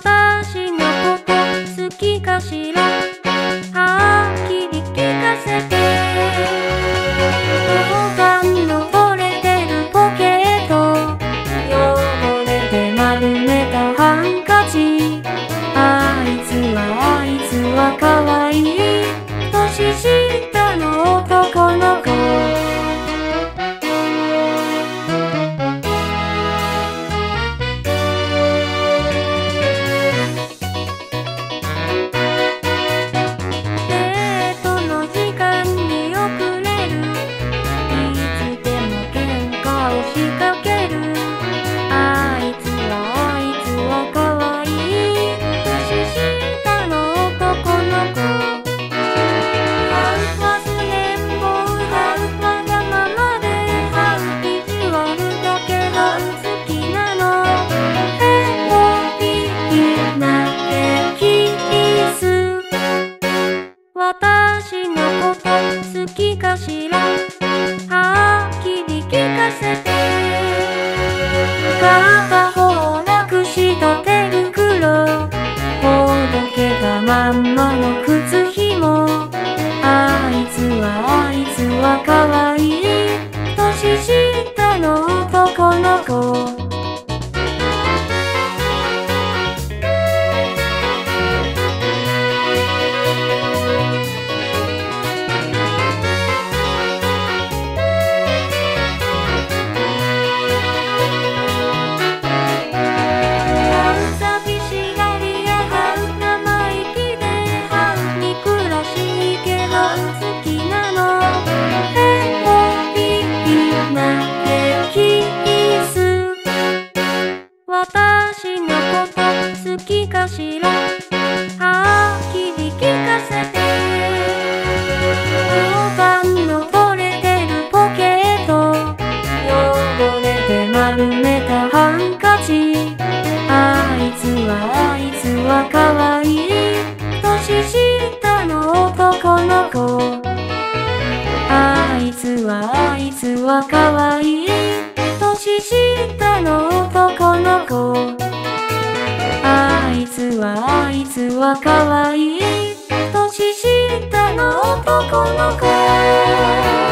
私のこと好きかしら？はっきり聞かせて。ボタンの折れてるポケット。汚れて丸めたハンカチ。あいつはあいつは可愛い。年下喧嘩を仕掛けるあいつはあいつは可愛い年下の男の子は忘れん坊はわがままでは意地悪だけど好きなのヘロビなキス私のこと好きかしら？り私のこと好きかしら？はっきり聞かせて。ボタンの取れてるポケット。汚れて丸めたハンカチ。あいつはあいつは可愛い。年下の男の子。あいつはあいつは可愛い。年下の男の子。あいつはあいつは可愛い。年下の男の子。